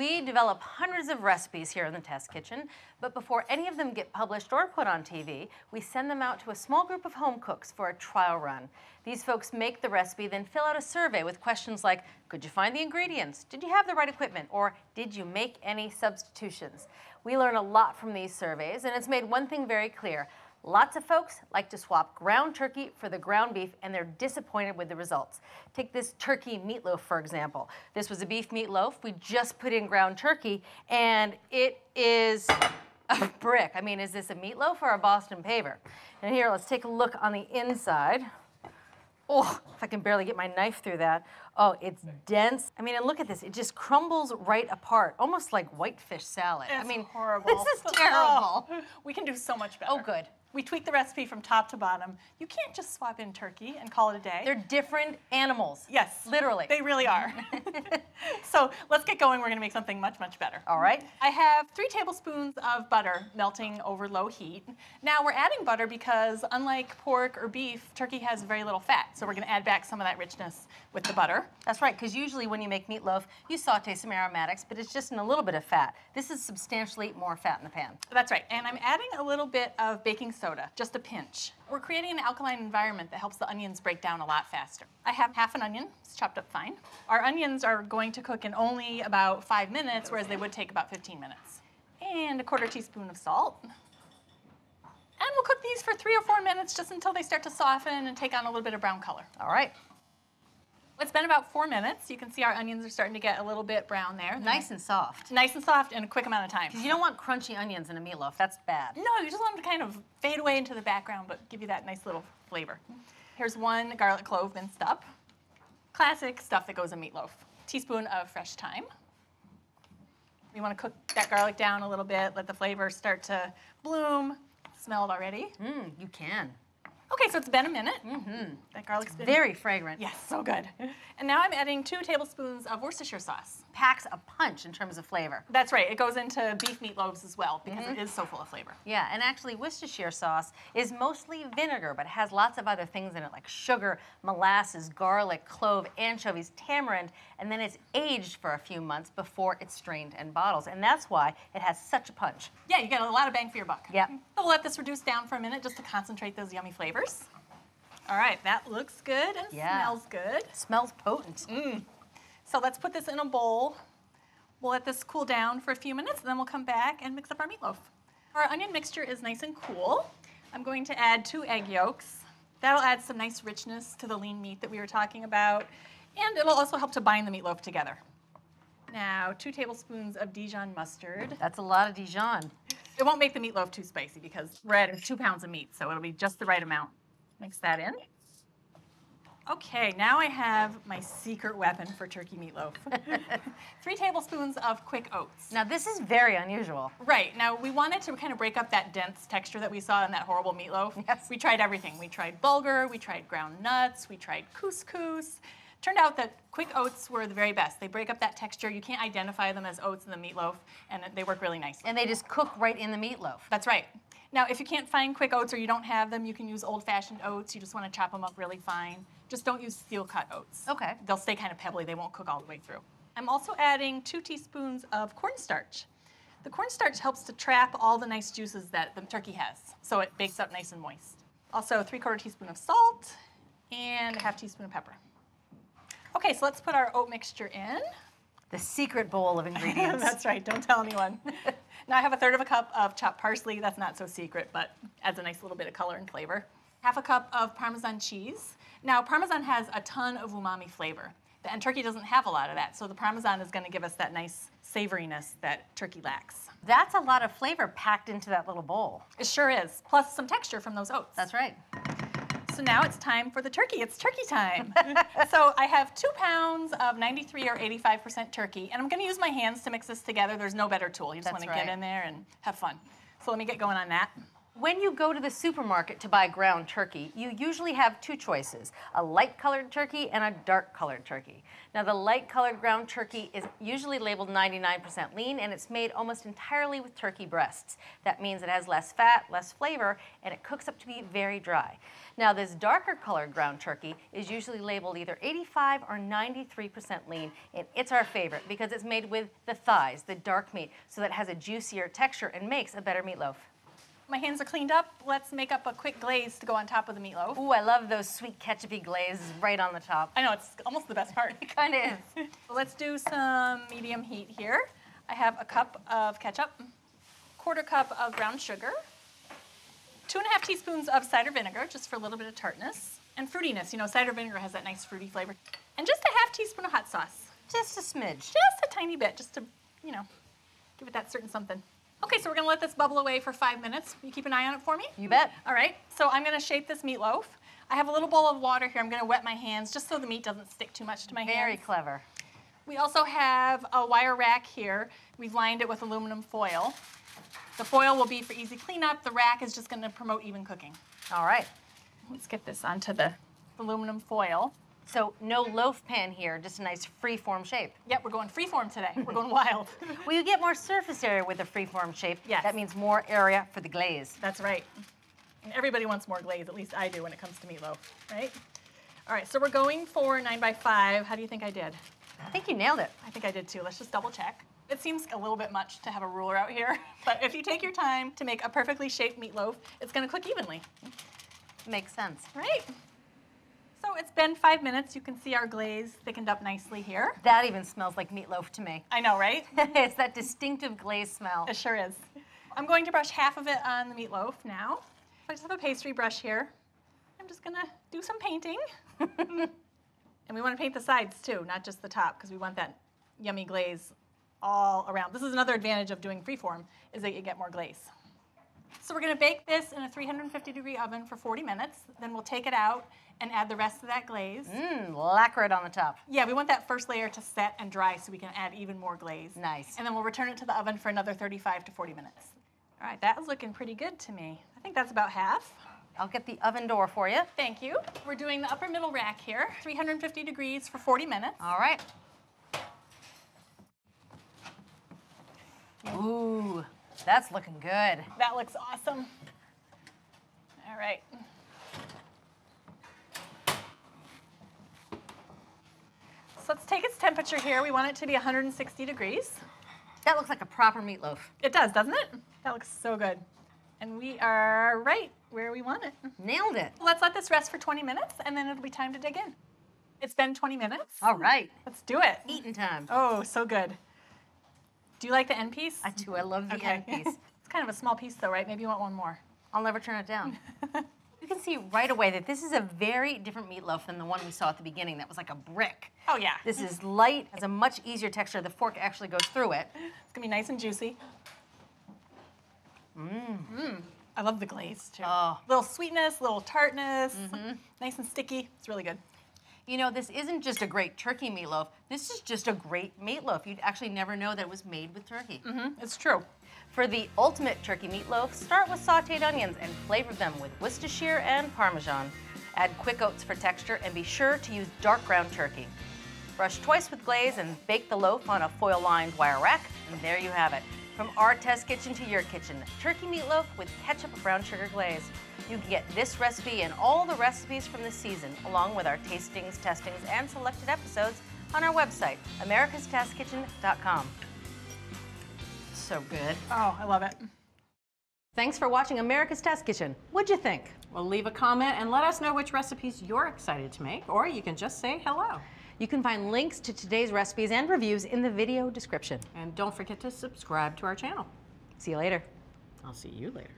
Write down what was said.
We develop hundreds of recipes here in the test kitchen, but before any of them get published or put on TV, we send them out to a small group of home cooks for a trial run. These folks make the recipe, then fill out a survey with questions like, could you find the ingredients? Did you have the right equipment? Or did you make any substitutions? We learn a lot from these surveys, and it's made one thing very clear. Lots of folks like to swap ground turkey for the ground beef and they're disappointed with the results. Take this turkey meatloaf, for example. This was a beef meatloaf. We just put in ground turkey and it is a brick. I mean, is this a meatloaf or a Boston paver? And here, let's take a look on the inside. Oh, if I can barely get my knife through that. Oh, it's dense. I mean, and look at this. It just crumbles right apart, almost like whitefish salad. It's I mean, horrible. This is terrible. Oh, we can do so much better. Oh, good. We tweak the recipe from top to bottom. You can't just swap in turkey and call it a day. They're different animals. yes. Literally. They really are. so let's get going. We're going to make something much, much better. All right. I have three tablespoons of butter melting over low heat. Now we're adding butter because unlike pork or beef, turkey has very little fat. So we're going to add back some of that richness with the butter. That's right, because usually when you make meatloaf, you saute some aromatics, but it's just in a little bit of fat. This is substantially more fat in the pan. That's right. And I'm adding a little bit of baking soda, just a pinch. We're creating an alkaline environment that helps the onions break down a lot faster. I have half an onion, it's chopped up fine. Our onions are going to cook in only about five minutes, whereas they would take about 15 minutes. And a quarter teaspoon of salt. And we'll cook these for three or four minutes just until they start to soften and take on a little bit of brown color. All right. It's been about four minutes. You can see our onions are starting to get a little bit brown there. Mm-hmm. Nice and soft. Nice and soft in a quick amount of time. Because you don't want crunchy onions in a meatloaf. That's bad. No, you just want them to kind of fade away into the background, but give you that nice little flavor. Here's one garlic clove minced up. Classic stuff that goes in meatloaf. Teaspoon of fresh thyme. You want to cook that garlic down a little bit, let the flavor start to bloom. Smell it already. Mmm, you can. Okay, so it's been a minute. Mm-hmm. That garlic's been Very fragrant. Yes, so good. And now I'm adding two tablespoons of Worcestershire sauce. Packs a punch in terms of flavor. That's right. It goes into beef meatloaves as well because Mm-hmm. it is so full of flavor. Yeah, and actually Worcestershire sauce is mostly vinegar, but it has lots of other things in it like sugar, molasses, garlic, clove, anchovies, tamarind, and then it's aged for a few months before it's strained and bottles. And that's why it has such a punch. Yeah, you get a lot of bang for your buck. So we'll let this reduce down for a minute just to concentrate those yummy flavors. All right, that looks good and Yeah. smells good. smells potent. Mm. So let's put this in a bowl. We'll let this cool down for a few minutes, and then we'll come back and mix up our meatloaf. Our onion mixture is nice and cool. I'm going to add two egg yolks. That'll add some nice richness to the lean meat that we were talking about, and it'll also help to bind the meatloaf together. Now, two tablespoons of Dijon mustard. That's a lot of Dijon. It won't make the meatloaf too spicy because we're adding two pounds of meat, so it'll be just the right amount. Mix that in. Okay, now I have my secret weapon for turkey meatloaf. Three tablespoons of quick oats. Now this is very unusual. Right, now we wanted to kind of break up that dense texture that we saw in that horrible meatloaf. Yes. We tried everything. We tried bulgur, we tried ground nuts, we tried couscous. Turned out that quick oats were the very best. They break up that texture. You can't identify them as oats in the meatloaf, and they work really nicely. And they just cook right in the meatloaf. That's right. Now, if you can't find quick oats or you don't have them, you can use old-fashioned oats. You just want to chop them up really fine. Just don't use steel-cut oats. Okay. They'll stay kind of pebbly. They won't cook all the way through. I'm also adding two teaspoons of cornstarch. The cornstarch helps to trap all the nice juices that the turkey has, so it bakes up nice and moist. Also, three-quarter teaspoon of salt and a half teaspoon of pepper. So let's put our oat mixture in. The secret bowl of ingredients. That's right, don't tell anyone. now I have a third of a cup of chopped parsley. That's not so secret, but adds a nice little bit of color and flavor. Half a cup of Parmesan cheese. Now, Parmesan has a ton of umami flavor, and turkey doesn't have a lot of that, so the Parmesan is going to give us that nice savoriness that turkey lacks. That's a lot of flavor packed into that little bowl. It sure is, plus some texture from those oats. That's right. So now it's time for the turkey. It's turkey time. so I have two pounds of 93 or 85% turkey, and I'm going to use my hands to mix this together. There's no better tool. You just That's to get in there and have fun. So let me get going on that. When you go to the supermarket to buy ground turkey, you usually have two choices a light colored turkey and a dark colored turkey. Now, the light colored ground turkey is usually labeled 99% lean and it's made almost entirely with turkey breasts. That means it has less fat, less flavor, and it cooks up to be very dry. Now, this darker colored ground turkey is usually labeled either 85 or 93% lean, and it's our favorite because it's made with the thighs, the dark meat, so that it has a juicier texture and makes a better meatloaf. My hands are cleaned up. Let's make up a quick glaze to go on top of the meatloaf. Ooh, I love those sweet ketchupy glazes right on the top. I know, it's almost the best part. It kind of is. So let's do some medium heat here. I have a cup of ketchup, quarter cup of brown sugar, two and a half teaspoons of cider vinegar, just for a little bit of tartness, and fruitiness. You know, cider vinegar has that nice fruity flavor. And just a half teaspoon of hot sauce. Just a smidge. Just a tiny bit, just to, you know, give it that certain something. Okay, so we're gonna let this bubble away for five minutes. You keep an eye on it for me? You bet. All right, so I'm gonna shape this meatloaf. I have a little bowl of water here. I'm gonna wet my hands just so the meat doesn't stick too much to my Very hands. clever. We also have a wire rack here. We've lined it with aluminum foil. The foil will be for easy cleanup. The rack is just gonna promote even cooking. All right. Let's get this onto the aluminum foil. So no loaf pan here, just a nice free-form shape. Yep, we're going free-form today. We're going wild. Well, you get more surface area with a free-form shape. Yes. That means more area for the glaze. That's right. And everybody wants more glaze, at least I do when it comes to meatloaf, right? All right, so we're going for nine by five. How do you think I did? I think you nailed it. I think I did too. Let's just double check. It seems a little bit much to have a ruler out here, but if you take your time to make a perfectly shaped meatloaf, it's gonna cook evenly, Makes sense. right? So it's been five minutes. You can see our glaze thickened up nicely here. That even smells like meatloaf to me. I know, right? it's that distinctive glaze smell. It sure is. I'm going to brush half of it on the meatloaf now. I just have a pastry brush here. I'm just gonna do some painting. and we want to paint the sides too, not just the top, because we want that yummy glaze all around. This is another advantage of doing freeform, is that you get more glaze. So we're gonna bake this in a 350 degree oven for 40 minutes. Then we'll take it out and add the rest of that glaze. Mmm, lacquer it on the top. Yeah, we want that first layer to set and dry so we can add even more glaze. Nice. And then we'll return it to the oven for another 35 to 40 minutes. All right, that is looking pretty good to me. I think that's about half. I'll get the oven door for you. Thank you. We're doing the upper middle rack here, 350 degrees for 40 minutes. All right. Ooh, that's looking good. That looks awesome. All right. So let's take its temperature here. We want it to be 160 degrees. That looks like a proper meatloaf. It does, doesn't it? That looks so good. And we are right where we want it. Nailed it. Let's let this rest for 20 minutes and then it'll be time to dig in. It's been 20 minutes. All right. Let's do it. Eating time. Oh, so good. Do you like the end piece? I do. I love the okay. end piece. it's kind of a small piece though, right? Maybe you want one more. I'll never turn it down. you can see right away that this is a very different meatloaf than the one we saw at the beginning that was like a brick. Oh yeah. This is light, has a much easier texture. The fork actually goes through it. It's gonna be nice and juicy. Mmm. Mmm. I love the glaze too. Oh. Little sweetness, little tartness, Mmm. nice and sticky. It's really good. You know, this isn't just a great turkey meatloaf. This is just a great meatloaf. You'd actually never know that it was made with turkey. Mm, It's true. For the ultimate turkey meatloaf, start with sauteed onions and flavor them with Worcestershire and Parmesan. Add quick oats for texture and be sure to use dark ground turkey. Brush twice with glaze and bake the loaf on a foil-lined wire rack, and there you have it. From our test kitchen to your kitchen, turkey meatloaf with ketchup and brown sugar glaze. You can get this recipe and all the recipes from this season, along with our tastings, testings, and selected episodes on our website, americastestkitchen.com. So good. Oh, I love it. Thanks for watching America's Test Kitchen. What'd you think? Well, leave a comment and let us know which recipes you're excited to make, or you can just say hello. You can find links to today's recipes and reviews in the video description. And don't forget to subscribe to our channel. See you later. I'll see you later.